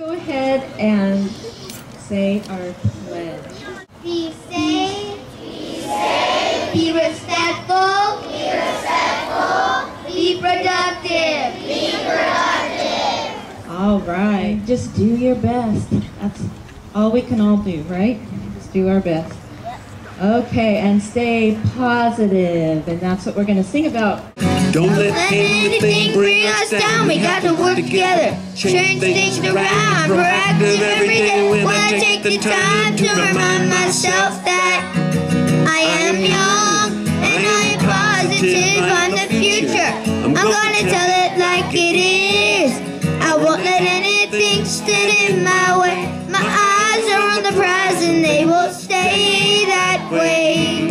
Go ahead and say our pledge. Be safe. Be safe. Be respectful. Be respectful. Be productive. Be productive. All right, just do your best. That's all we can all do, right? Just do our best. Okay, and stay positive, and that's what we're going to sing about. Don't let anything bring us down. We got to work together. Change things around. Proactive every day. Wanna take the time to remind myself that I am young and I am positive on the future. I'm gonna tell it like it is. I won't let anything stand in my way. My eyes are on the prize and they will stay that way.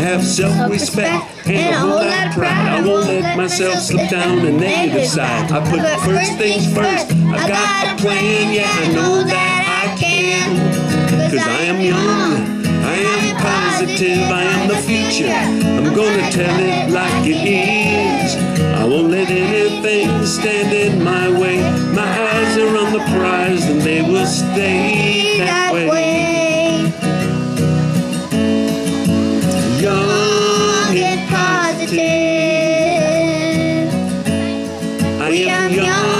Have self-respect and a whole lot of pride. I won't let myself slip down the negative side. I put first things first. I got a plan, yeah, I know that I can. Cause I am young, I am positive, I am the future. I'm gonna tell it like it is. I won't let anything stand in my way. My eyes are on the prize and they will stay we, we, are young. young.